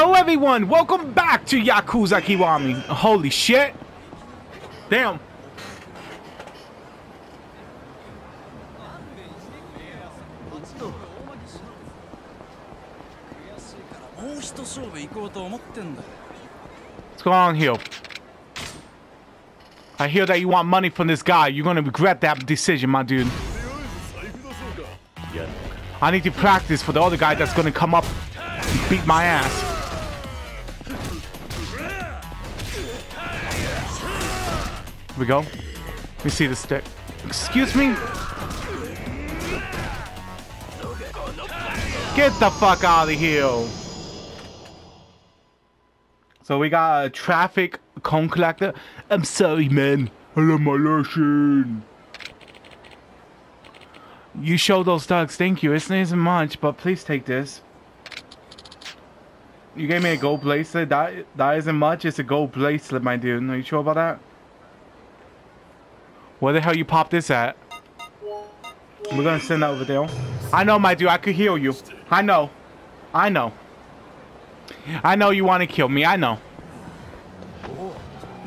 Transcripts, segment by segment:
Hello, everyone. Welcome back to Yakuza Kiwami. Holy shit. Damn. What's going on here? I hear that you want money from this guy. You're gonna regret that decision, my dude. I need to practice for the other guy that's gonna come up and beat my ass. We go. Let me see the stick. Excuse me? Get the fuck out of here. So we got a traffic cone collector. I'm sorry, man. I love my lesson. You show those dogs. Thank you. It isn't much, but please take this. You gave me a gold bracelet. That that isn't much. It's a gold bracelet, my dude. Are you sure about that? Where the hell you pop this at? We're gonna send that over there. I know, my dude. I could heal you. I know. I know. I know you want to kill me. I know.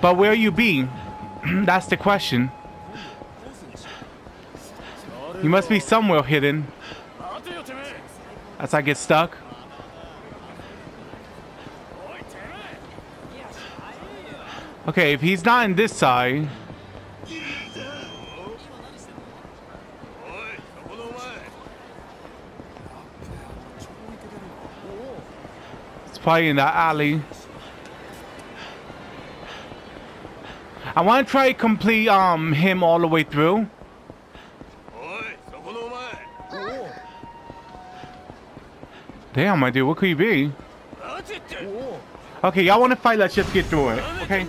But where you be? That's the question. You must be somewhere hidden. As I get stuck. Okay, if he's not in this side... In that alley. I want to try to complete um him all the way through. Damn, my dude, what could he be? Okay, y'all want to fight? Let's just get through it, okay?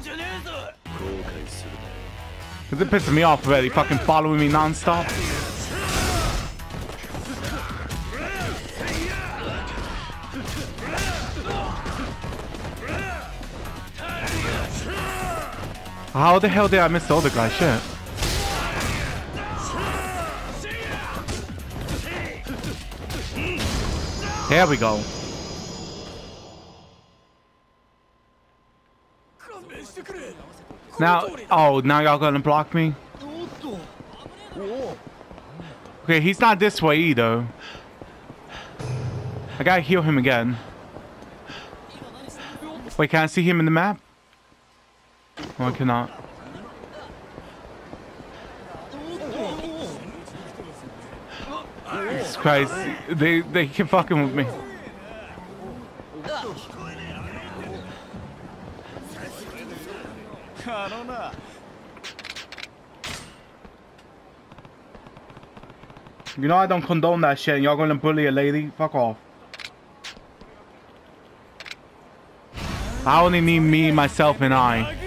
Cause it pissing me off already, fucking following me non-stop. How the hell did I miss all the guy? Shit. There we go. Now, oh, now y'all gonna block me? Okay, he's not this way either. I gotta heal him again. Wait, can I see him in the map? I cannot. Jesus Christ, they they keep fucking with me. You know I don't condone that shit and y'all gonna bully a lady? Fuck off. I only need me, myself, and I.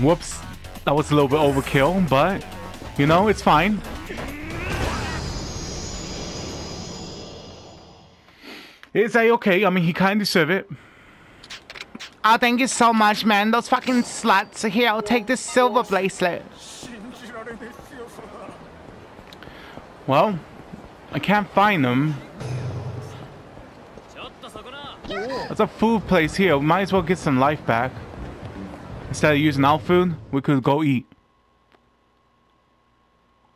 Whoops. That was a little bit overkill, but, you know, it's fine. It's a okay. I mean, he kind of deserved it. Oh, thank you so much, man. Those fucking sluts. Here, I'll take this silver bracelet. Well, I can't find them. There's a food place here. Might as well get some life back. Instead of using our food, we could go eat.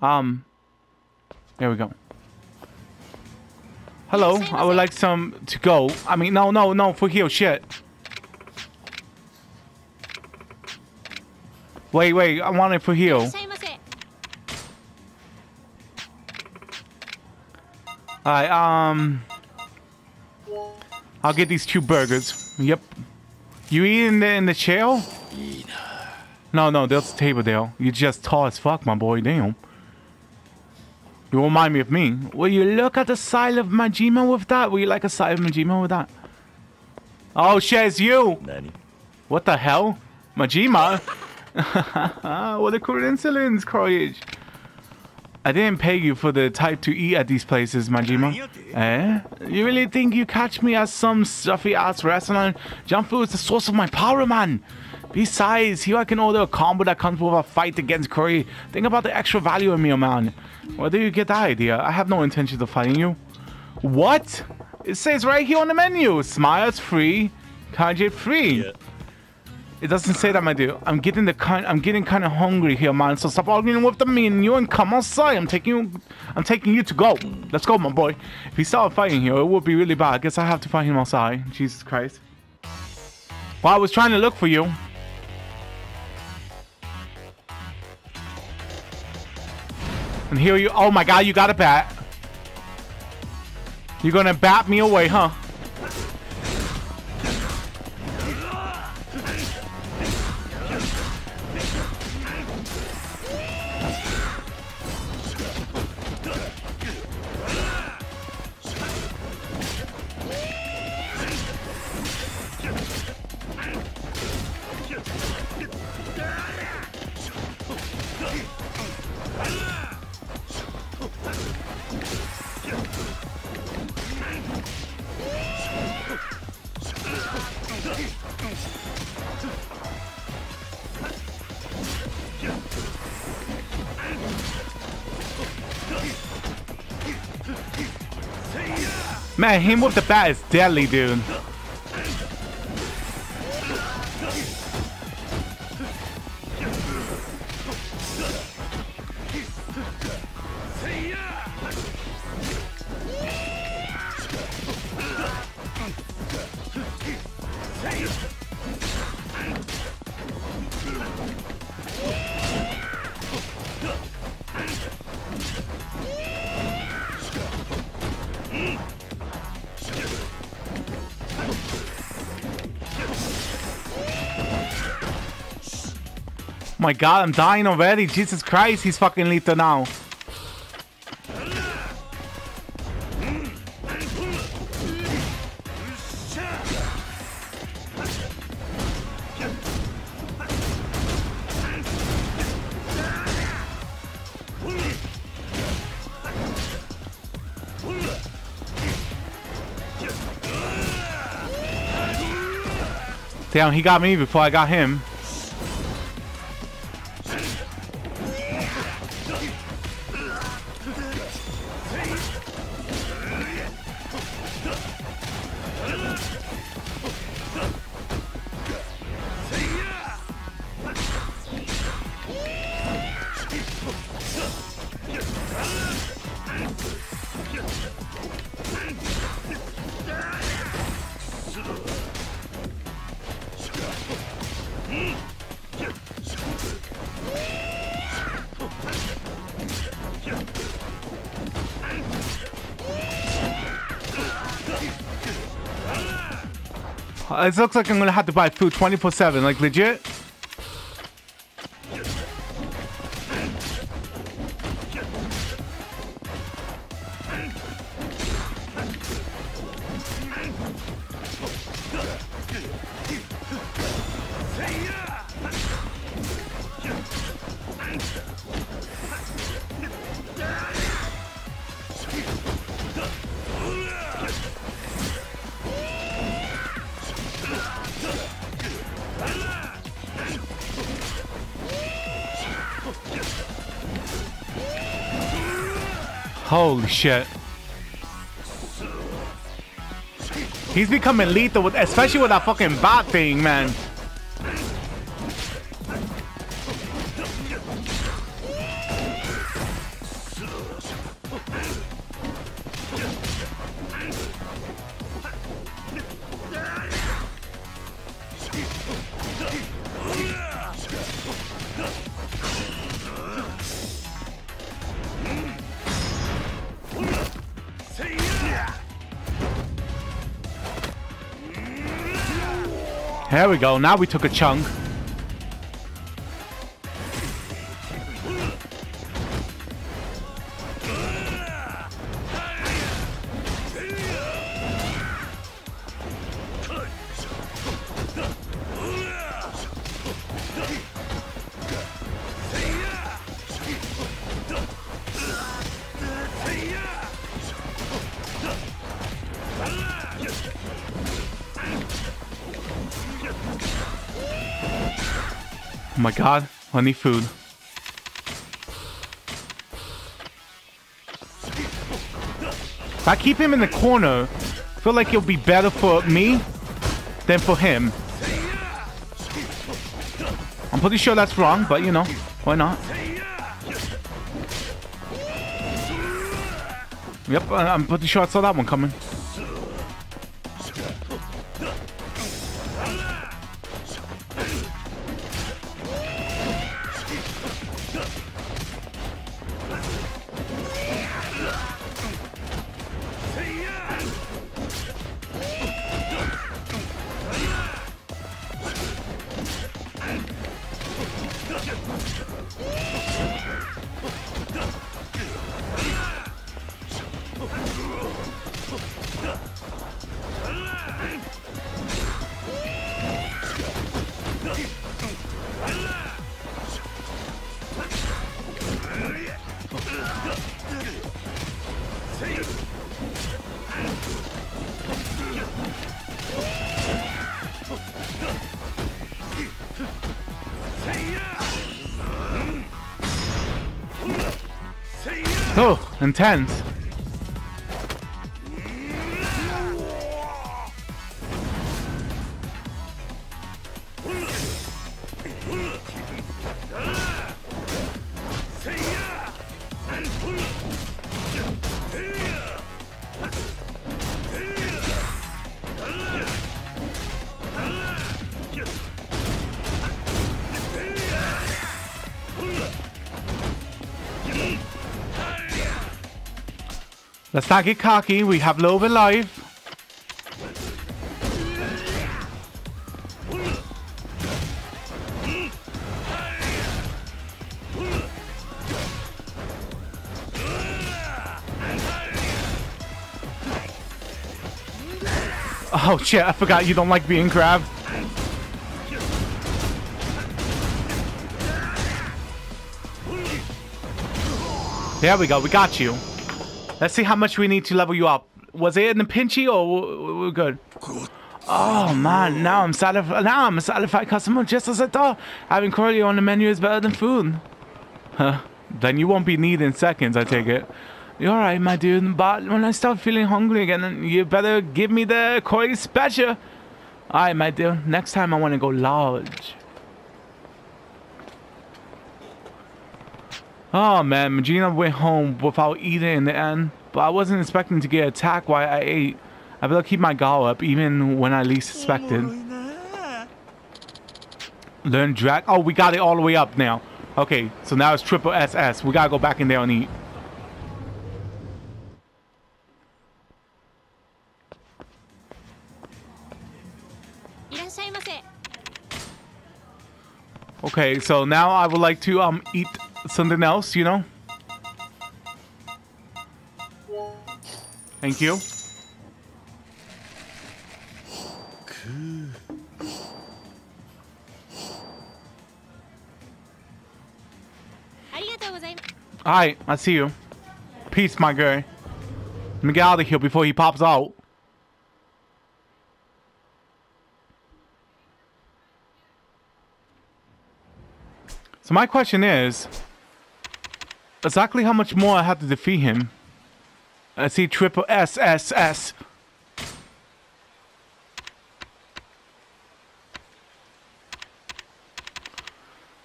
Um, there we go. Hello, I would like some to go. I mean, no, no, no, for here, shit. Wait, wait, I want it for heal. Alright, um... I'll get these two burgers. Yep. You eat in the, in the chair? No, no, a table there. You're just tall as fuck, my boy. Damn. You remind me of me. Will you look at the side of Majima with that? Will you like a side of Majima with that? Oh, shit, it's you! Nani? What the hell? Majima? what a coincidence, Kiryu-chan. I didn't pay you for the type to eat at these places, Majima. Eh? You really think you catch me at some stuffy ass restaurant? Jump food is the source of my power, man. Besides, here I can order a combo that comes with a fight against Kiryu. Think about the extra value in me, man. Where do you get that idea? I have no intention of fighting you. What? It says right here on the menu. Smiles free, Kaji free. Yeah. It doesn't say that, my dear. I'm getting the kind. I'm getting kind of hungry here, man. So stop arguing with the menu and come outside. I'm taking you. I'm taking you to go. Let's go, my boy. If he started fighting here, it would be really bad. I guess I have to fight him outside. Jesus Christ. Well, I was trying to look for you. And here you. Oh my God! You got a bat. You're gonna bat me away, huh? Man, him with the bat is deadly, dude. My god, I'm dying already. Jesus Christ, he's fucking lethal now. Damn, he got me before I got him. Uh, it looks like I'm gonna have to buy food 24-7, like legit. Holy shit. He's becoming lethal, with, especially with that fucking bat thing, man. We go. Now we took a chunk. My god, I need food. If I keep him in the corner, I feel like it'll be better for me than for him. I'm pretty sure that's wrong, but you know, why not? Yep, I'm pretty sure I saw that one coming. Intense. Let's not get cocky. We have low life. Oh shit, I forgot you don't like being grabbed. There we go, we got you. Let's see how much we need to level you up. Was it in the pinchy or we're good? Oh man, now I'm satisfied. Now I'm a satisfied customer, just as I thought. Having Kiryu on the menu is better than food. Huh? Then you won't be needing seconds, I take it. You're right, my dude. But when I start feeling hungry again, you better give me the Kiryu special. Alright, my dude. Next time I want to go large. Oh man, Majima went home without eating in the end, but I wasn't expecting to get attacked while I ate. I better keep my guard up even when I least expected. Learn drag. Oh, we got it all the way up now. Okay, so now it's triple SS. We gotta go back in there and eat. Okay, so now I would like to um eat something else, you know? Thank you. Alright, I see you. Peace, my girl. Let me get out of here before he pops out. So my question is, exactly how much more I have to defeat him? I see triple S S S.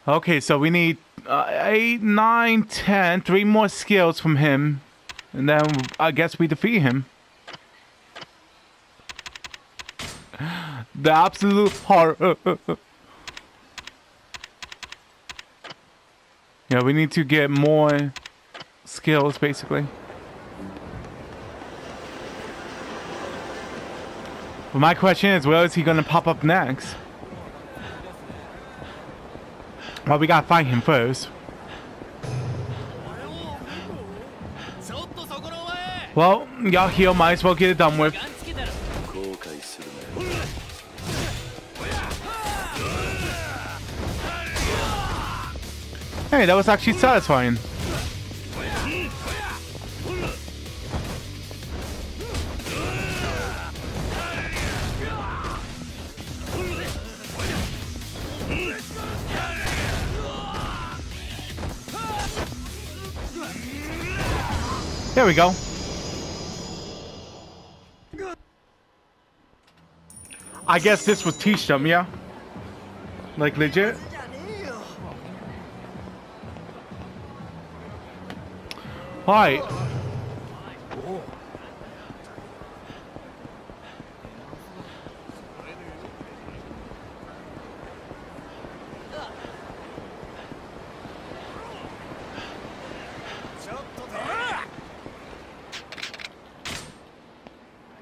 Okay, so we need uh, 8, 9, 10, three more skills from him. And then I guess we defeat him. The absolute horror. Yeah, we need to get more skills, basically. But my question is, where is he gonna pop up next? Well, we gotta find him first. Well, y'all here might as well get it done with. Hey, that was actually satisfying. There we go. I guess this would teach them, yeah? Like, legit? Alright.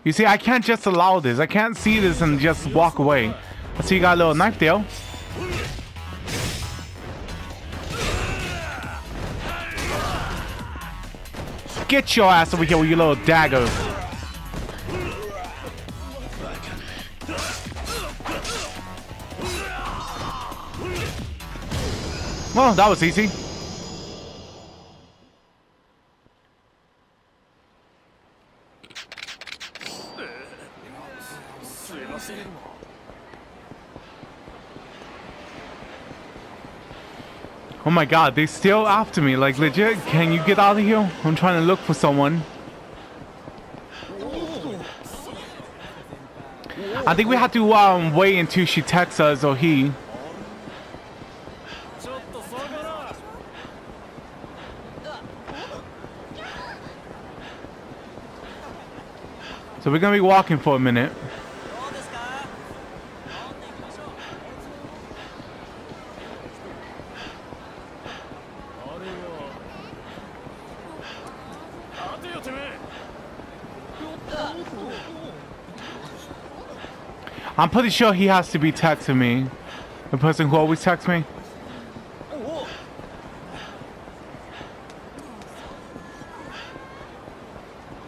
You see, I can't just allow this. I can't see this and just walk away. I see you got a little knife there. Get your ass over here with your little dagger. Well, that was easy. My god, They're still after me. Like legit, can you get out of here? I'm trying to look for someone. I think we have to um, wait until she texts us or he. So we're gonna be walking for a minute. I'm pretty sure he has to be texting me. The person who always texts me.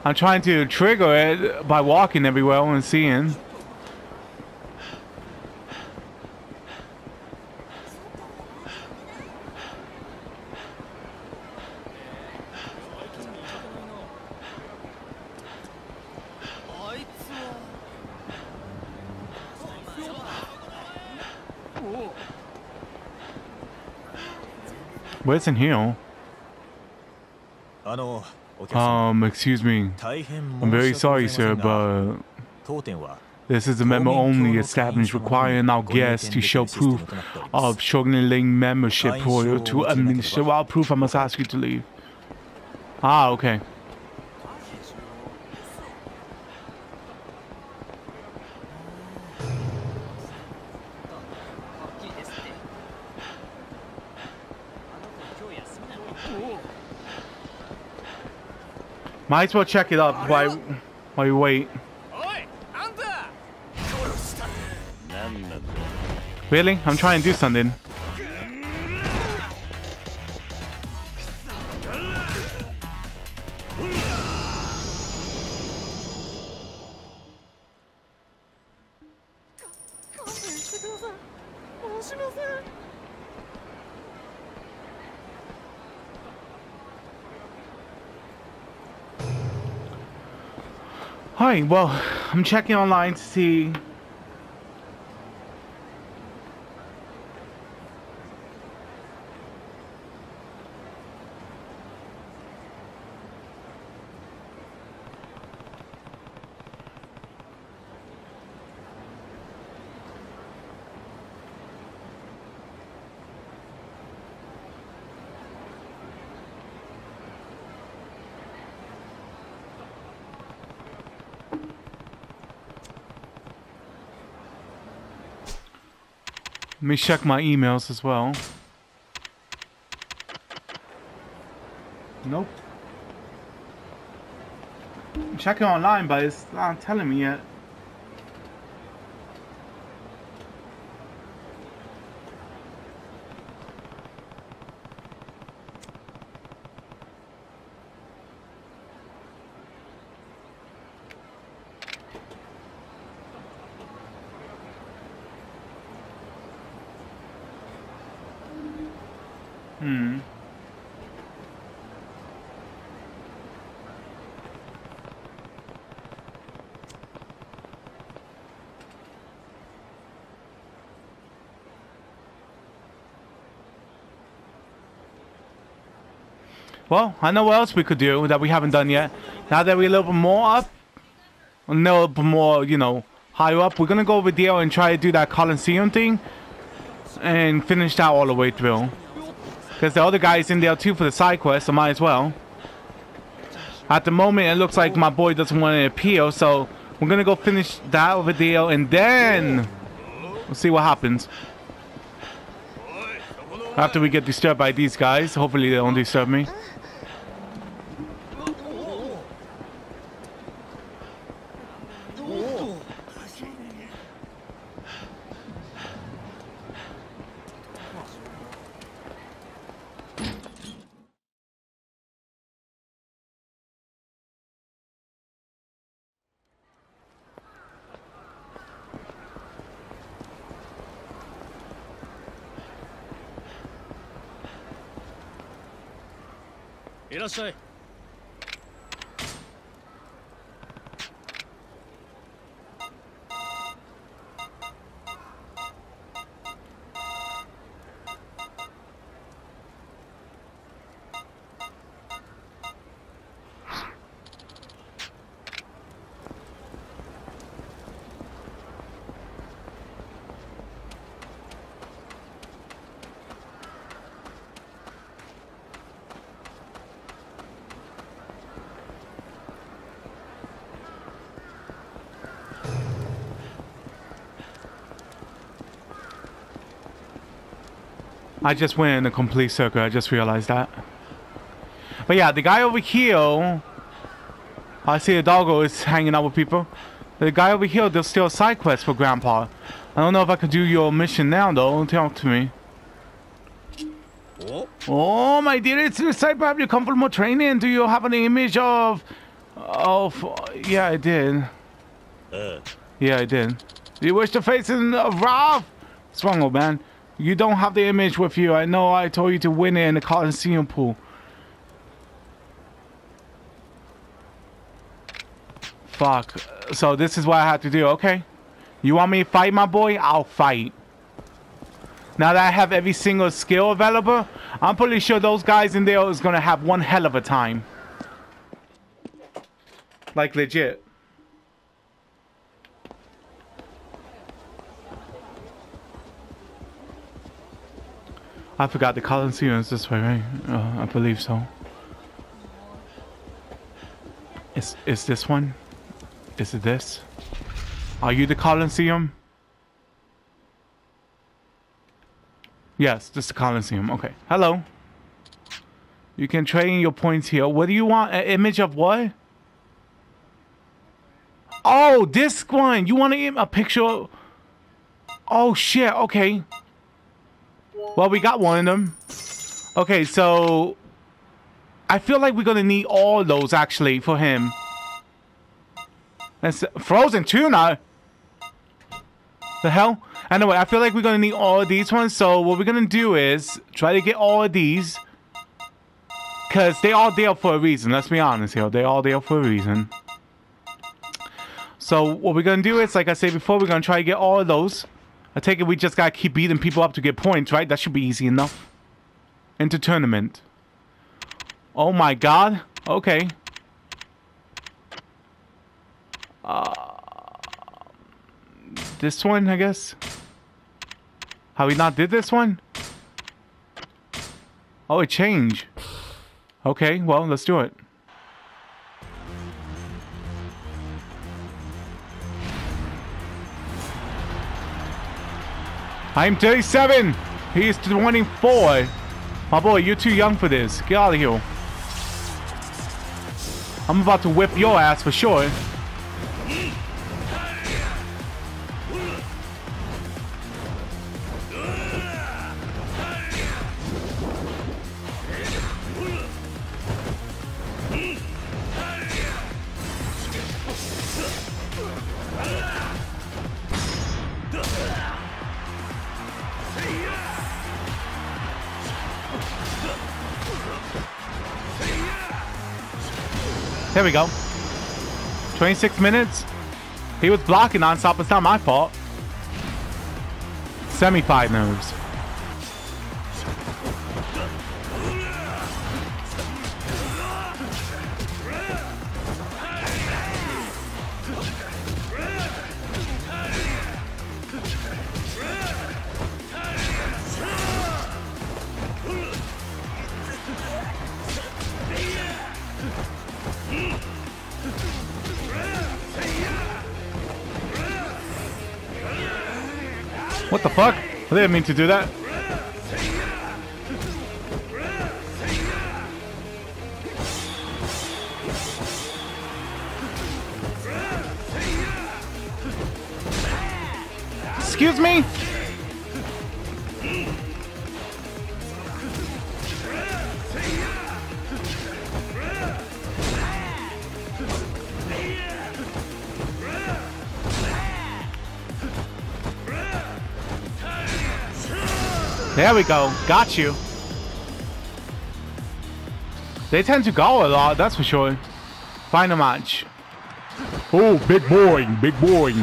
I'm trying to trigger it by walking everywhere and seeing. Where's in here? Um, excuse me. I'm very sorry, sir, but this is a member-only establishment requiring our guests to show proof of Shogun Link membership or to administer. Without proof, I must ask you to leave. Ah, okay. Might as well check it up while, while you wait. Really? I'm trying to do something. Well, I'm checking online to see me check my emails as well. Nope. Checking online, but it's not telling me yet. Hmm. Well, I know what else we could do that we haven't done yet. Now that we're a little bit more up, a little bit more, you know, higher up, we're gonna go over there and try to do that Coliseum thing and finish that all the way through. Because the other guy is in there too for the side quest, so might as well. At the moment, it looks like my boy doesn't want to appeal, so we're gonna go finish that over deal, and then we'll see what happens. After we get disturbed by these guys, hopefully they don't disturb me. 对 I just went in a complete circle. I just realized that. But yeah, the guy over here... I see a doggo is hanging out with people. The guy over here, there's still a side quest for Grandpa. I don't know if I could do your mission now, though. Talk to me. Oh, oh my dear, it's the side have you come for more training. Do you have an image of... Of... Yeah, I did. Uh. Yeah, I did. Do you wish to face in uh, Wrath? What's wrong, old man? You don't have the image with you. I know I told you to win it in the Coliseum pool. Fuck. So this is what I have to do. Okay. You want me to fight, my boy? I'll fight. Now that I have every single skill available, I'm pretty sure those guys in there is going to have one hell of a time. Like legit. I forgot the Coliseum is this way, right? Uh, I believe so. Is is this one? Is it this? Are you the Coliseum? Yes, this is the Coliseum. Okay. Hello. You can trade in your points here. What do you want? An image of what? Oh, this one. You want a, a picture? Oh, shit. Okay. Well, we got one of them. Okay, so... I feel like we're gonna need all those, actually, for him. That's frozen tuna? The hell? Anyway, I feel like we're gonna need all of these ones, so what we're gonna do is try to get all of these. Because they all there for a reason, let's be honest here. They all there for a reason. So what we're gonna do is, like I said before, we're gonna try to get all of those. I take it we just gotta keep beating people up to get points, right? That should be easy enough. Into tournament. Oh my god. Okay. Uh, this one, I guess. How we not did this one? Oh, it changed. Okay, well, let's do it. I'm 37. He's 24. My boy, you're too young for this. Get out of here. I'm about to whip your ass for sure. There we go. 26 minutes. He was blocking nonstop. It's not my fault. Semi-fight nerves. Didn't mean to do that. Excuse me? We go. Got you. They tend to go a lot, that's for sure. Final match. Oh, big boy, big boy.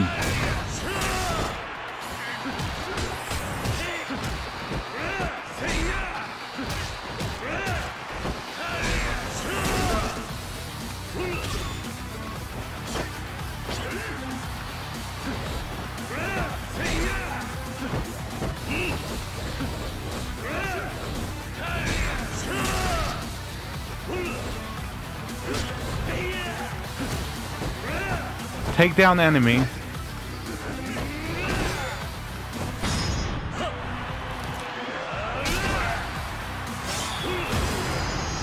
Take down enemy.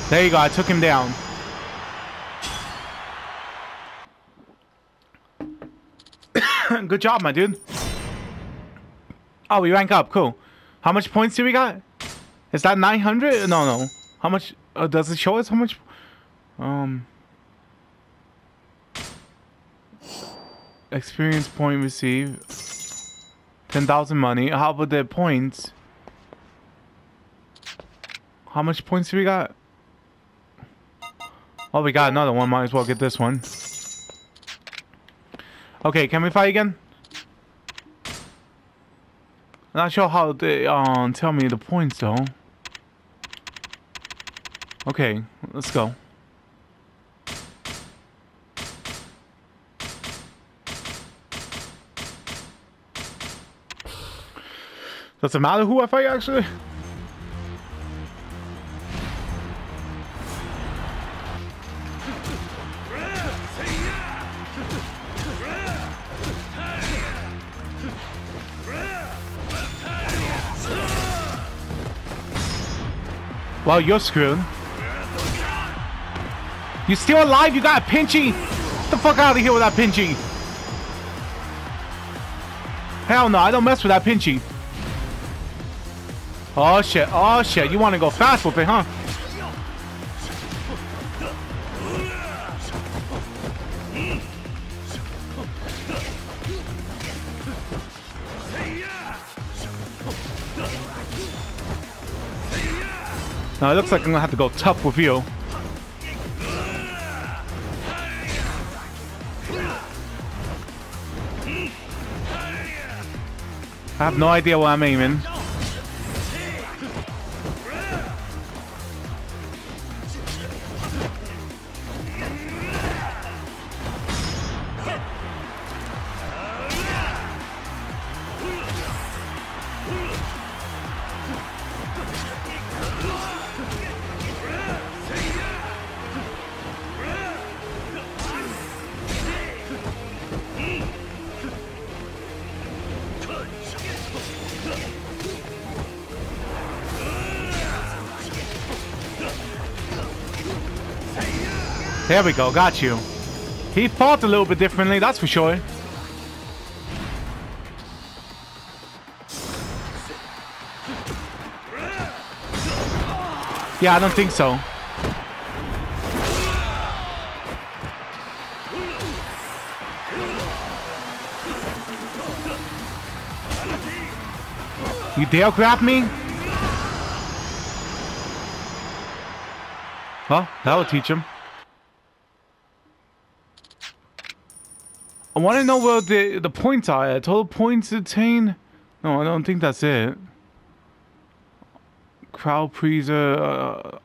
There you go, I took him down. Good job, my dude. Oh, we rank up, cool. How much points do we got? Is that 900? No, no. How much, uh, does it show us how much? Um... Experience point received. 10,000 money. How about the points? How much points do we got? Oh, we got another one. Might as well get this one. Okay, can we fight again? Not sure how they um tell me the points though. Okay, let's go. Does it matter who I fight, actually? Well, you're screwed. You still alive? You got a pinchy? Get the fuck out of here with that pinchy. Hell no, I don't mess with that pinchy. Oh shit, oh shit, you want to go fast with it, huh? Now it looks like I'm gonna have to go tough with you. I have no idea where I'm aiming. There we go, got you. He fought a little bit differently, that's for sure. Yeah, I don't think so. You dare grab me? Well, that'll teach him. I want to know where the the points are. Total points attained. No, I don't think that's it. Crowd pleaser.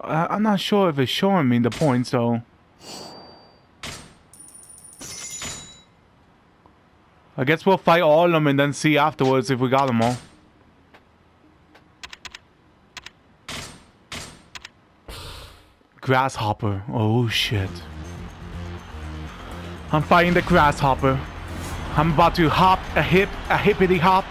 Uh, I'm not sure if it's showing me the points though. I guess we'll fight all of them and then see afterwards if we got them all. Grasshopper. Oh shit. I'm fighting the grasshopper. I'm about to hop a hip, a hippity hop.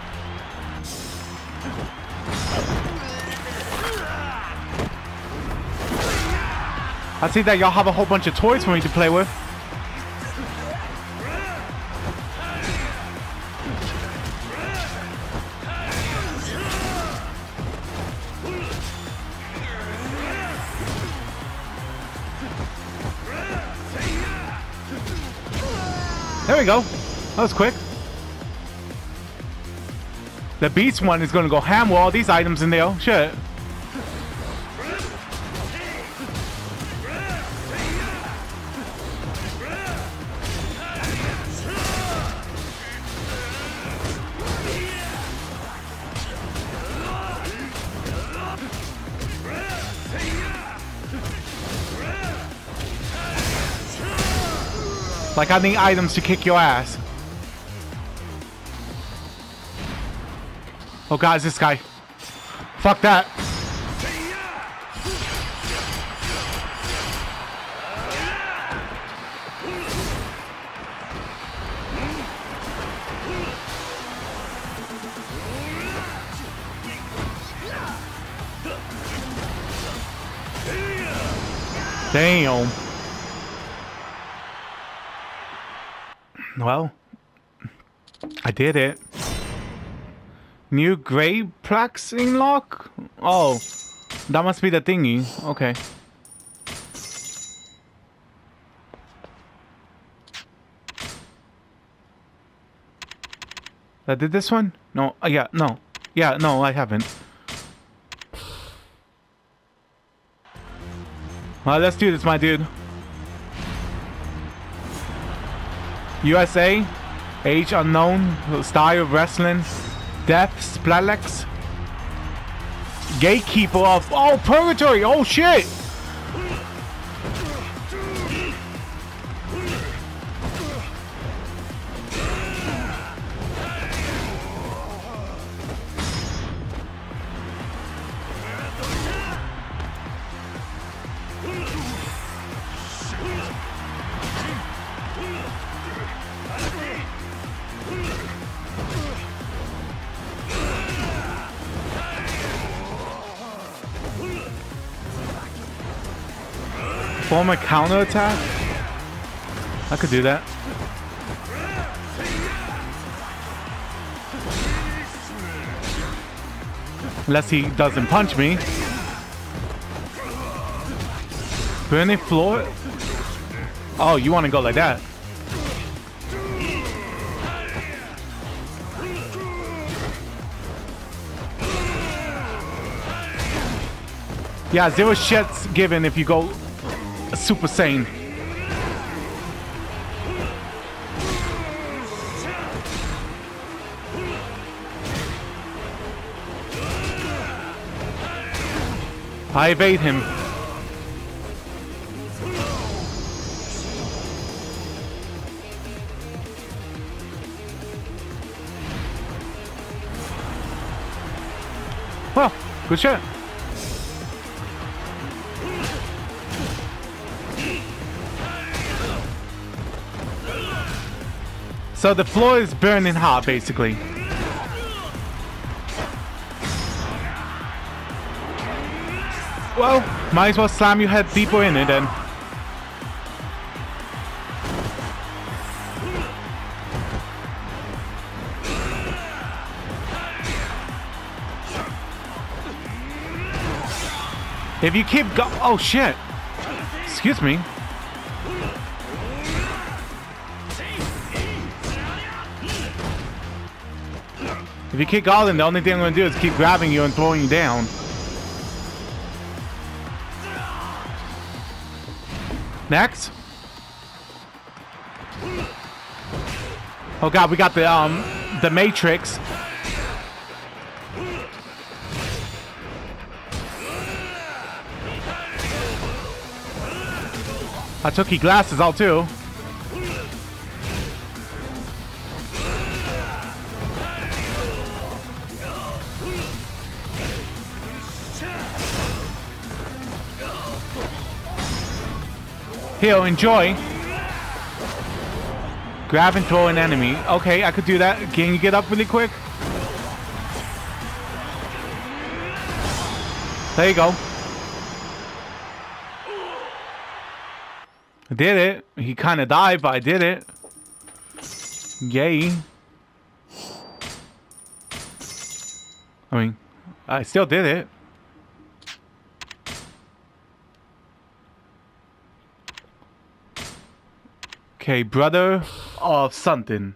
I see that y'all have a whole bunch of toys for me to play with. Go. That was quick. The beast one is gonna go ham with all these items in there. Shit. Like I need items to kick your ass. Oh god, it's this guy. Fuck that. Damn. Well, I did it. New gray plaxing lock? Oh, that must be the thingy. Okay. I did this one? No, uh, yeah, no. Yeah, no, I haven't. Well, let's do this, my dude. USA, age unknown, style of wrestling, death, Splatlex, gatekeeper of, oh, purgatory, oh shit! Form a counter attack? I could do that. Unless he doesn't punch me. Burn it floor? Oh, you want to go like that? Yeah, zero shits given if you go Super Saiyan. I evade him. Well, good shot. So the floor is burning hot, basically. Well, might as well slam your head deeper in it then. If you keep go- Oh shit! Excuse me. If you kick all in, the only thing I'm going to do is keep grabbing you and throwing you down. Next. Oh god, we got the um the Matrix. I took your glasses out too. Here, enjoy. Grab and throw an enemy. Okay, I could do that. Can you get up really quick? There you go. I did it. He kind of died, but I did it. Yay. I mean, I still did it. Okay, brother of something.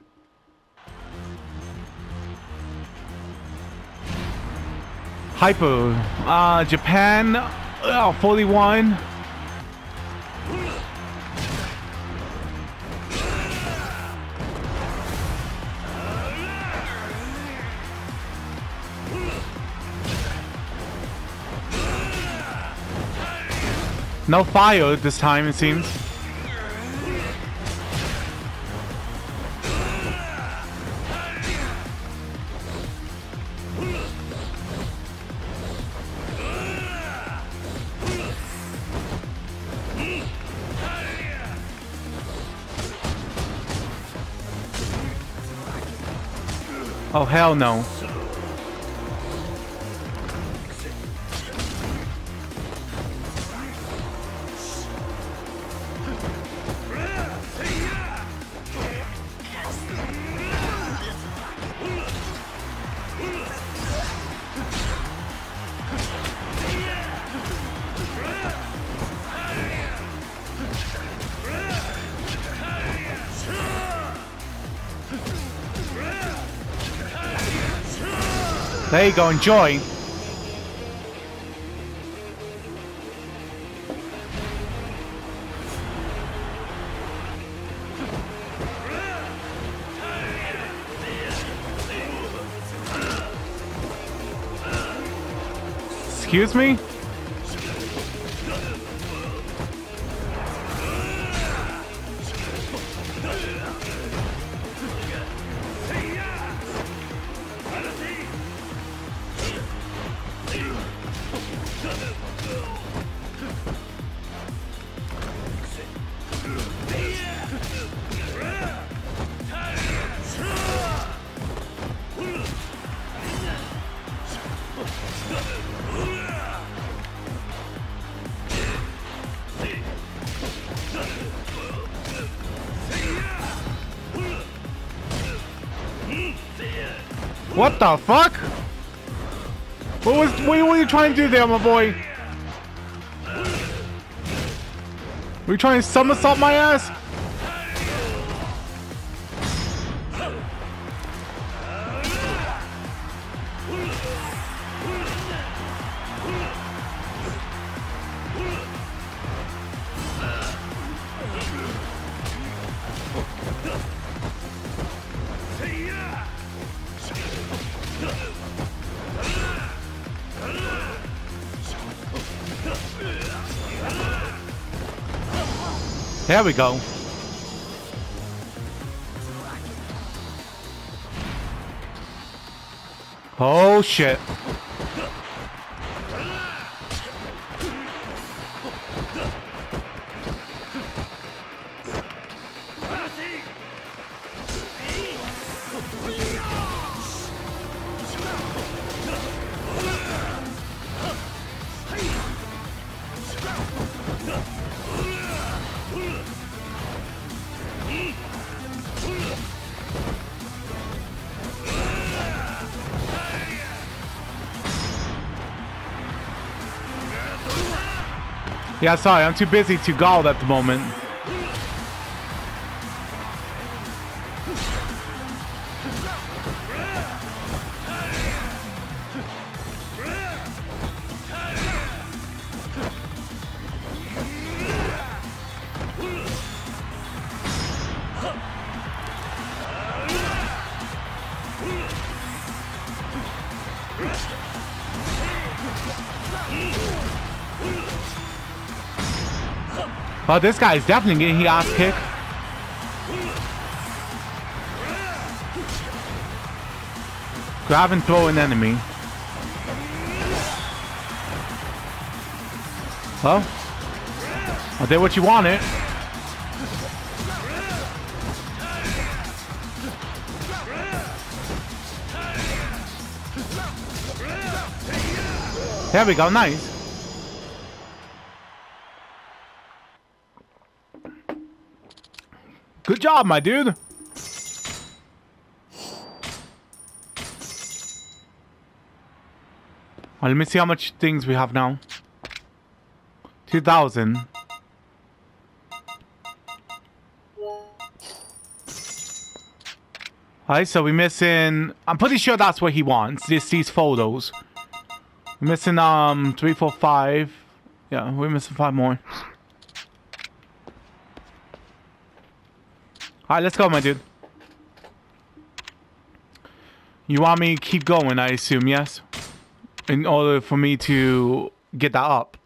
Hyper. Uh, Japan. Uh, 41. No fire this time, it seems. Hell no. There you go, enjoy. Excuse me? What the fuck? What was what were you trying to do there, my boy? Were you trying to somersault my ass? There we go. Oh shit. Yeah, sorry, I'm too busy to gall at the moment. Oh, this guy is definitely getting his ass kicked. Grab and throw an enemy. Well, I did what you wanted. There we go, nice. Good job, my dude. let me see how much things we have now. 2,000. Alright, so we're missing... I'm pretty sure that's what he wants. This, these photos. We're missing, um, three, four, five. Yeah, we're missing five more. Alright, let's go, my dude. You want me to keep going, I assume, yes? In order for me to get that up.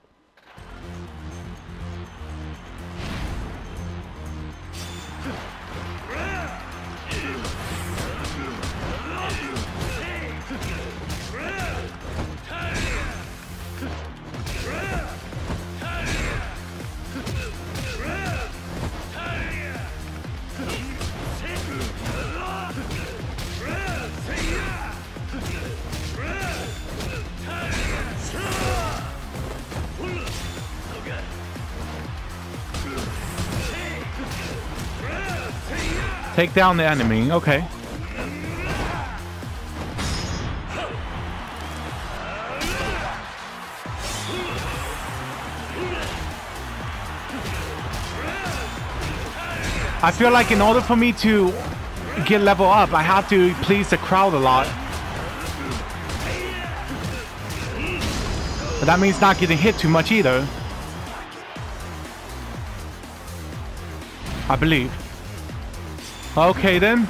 Take down the enemy. Okay. I feel like in order for me to get level up, I have to please the crowd a lot. But that means not getting hit too much either. I believe. Okay then.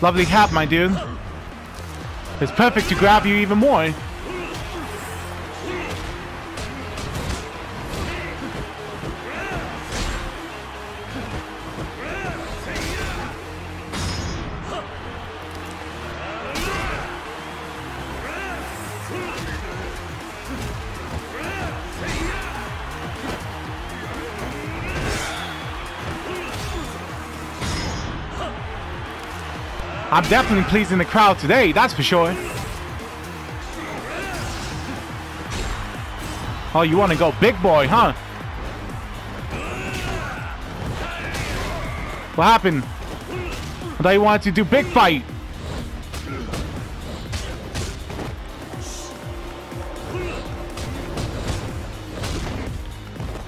Lovely hat, my dude. It's perfect to grab you even more. I'm definitely pleasing the crowd today, that's for sure. Oh, you want to go big boy, huh? What happened? I thought you wanted to do big fight.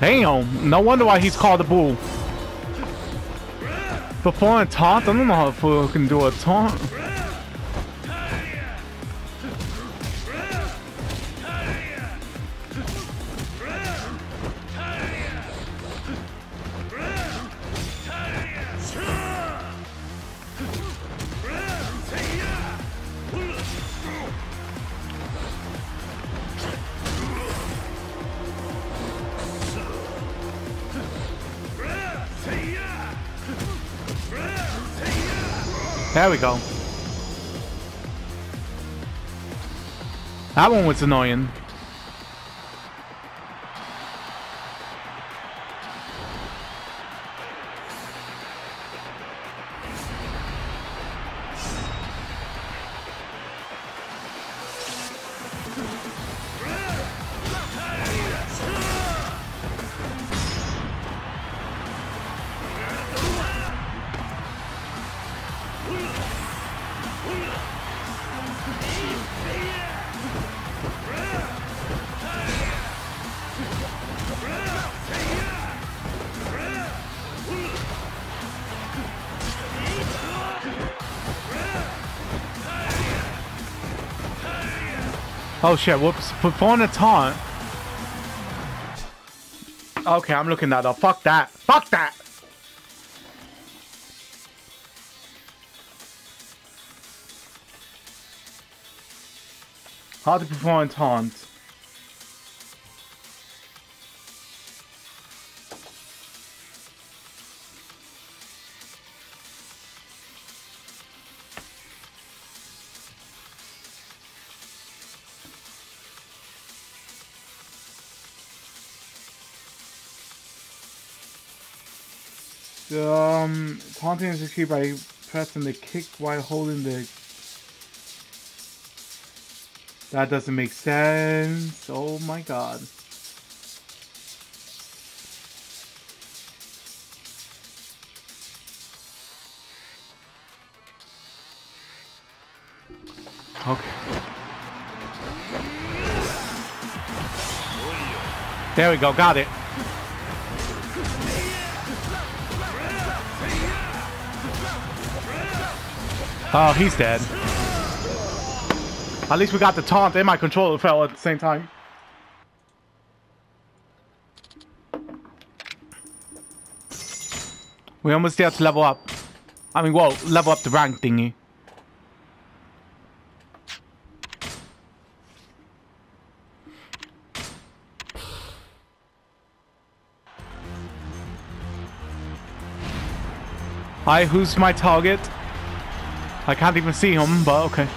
Damn, no wonder why he's called a bull. Before a taunt? I don't know if we can do a taunt. We go. That one was annoying. Oh shit, whoops. Perform a taunt. Okay, I'm looking that up. Fuck that. Fuck that! How to perform a taunt. The um, taunting is achieved by pressing the kick while holding the... That doesn't make sense. Oh my god. Okay. There we go, got it. Oh, he's dead. At least we got the taunt and my controller fell at the same time. We almost there to level up. I mean, well, level up the rank thingy. Hi, who's my target? I can't even see him, but okay.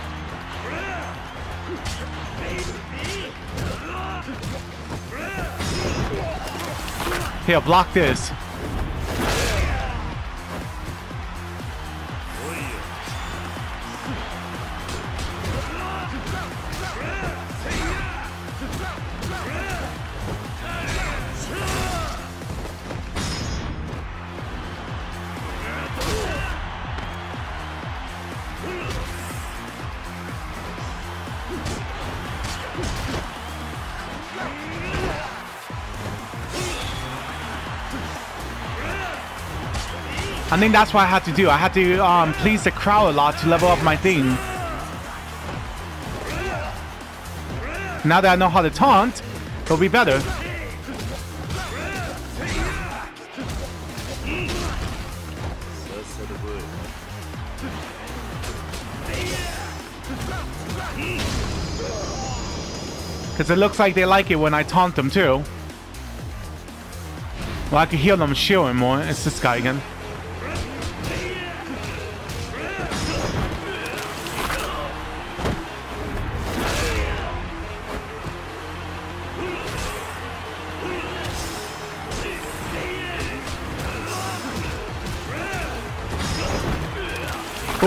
Here, block this. I think that's what I had to do. I had to um, please the crowd a lot to level up my thing. Now that I know how to taunt, it'll be better. Because it looks like they like it when I taunt them too. Well, I can heal them shielding more. It's this guy again.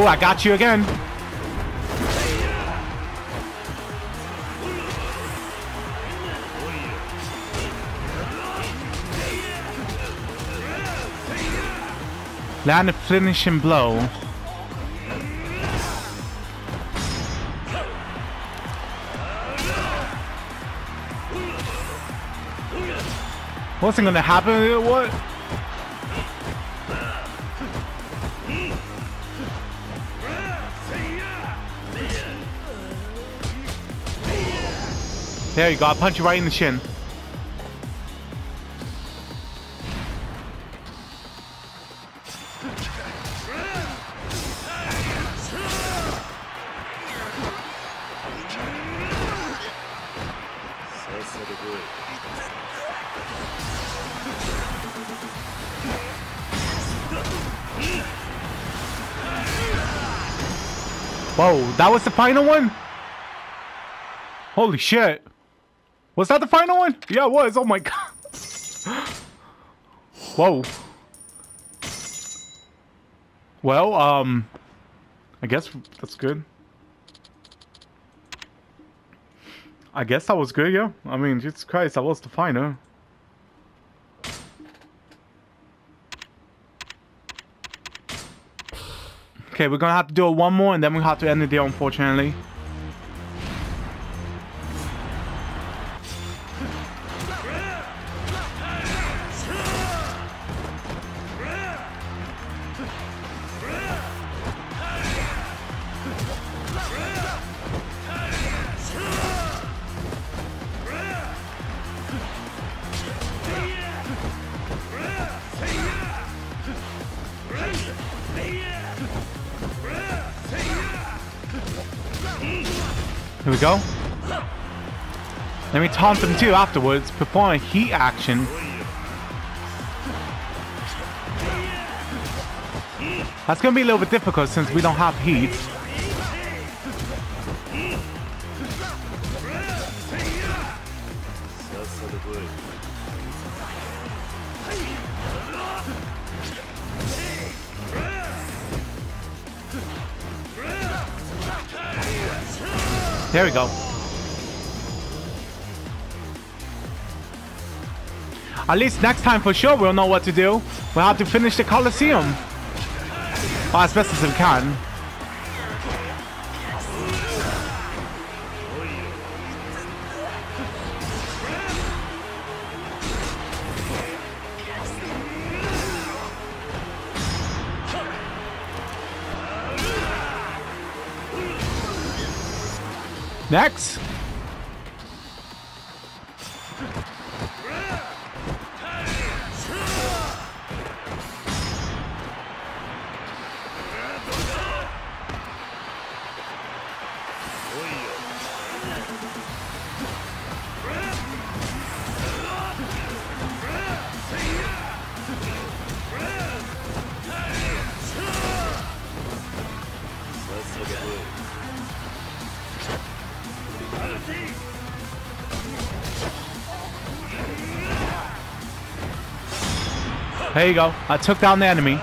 Oh, I got you again. Land a finishing blow. What's gonna happen? What? There you go, I'll punch you right in the shin. Whoa, that was the final one? Holy shit. Was that the final one? Yeah, it was. Oh my god. Whoa. Well, um, I guess that's good. I guess that was good, yeah. I mean, Jesus Christ, that was the final. Okay, we're gonna have to do it one more and then we have to end it there, unfortunately. Let me taunt them too afterwards. Perform a heat action. That's gonna be a little bit difficult since we don't have heat. There we go. At least next time for sure we'll know what to do. We'll have to finish the Colosseum. Well, as best as we can. Next. There you go. I took down the enemy.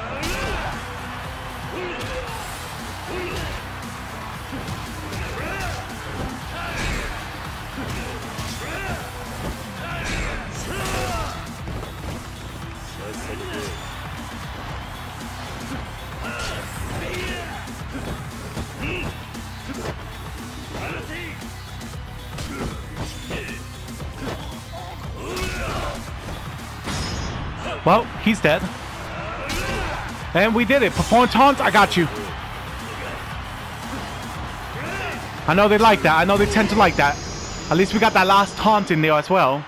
He's dead. And we did it. Perform taunts, I got you. I know they like that. I know they tend to like that. At least we got that last taunt in there as well.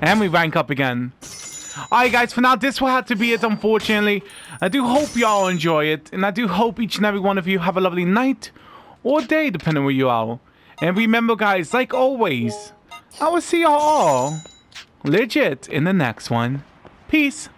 And we rank up again. Alright guys, for now this will have to be it unfortunately. I do hope y'all enjoy it. And I do hope each and every one of you have a lovely night or day depending where you are. And remember guys, like always, I will see y'all all legit in the next one. Peace.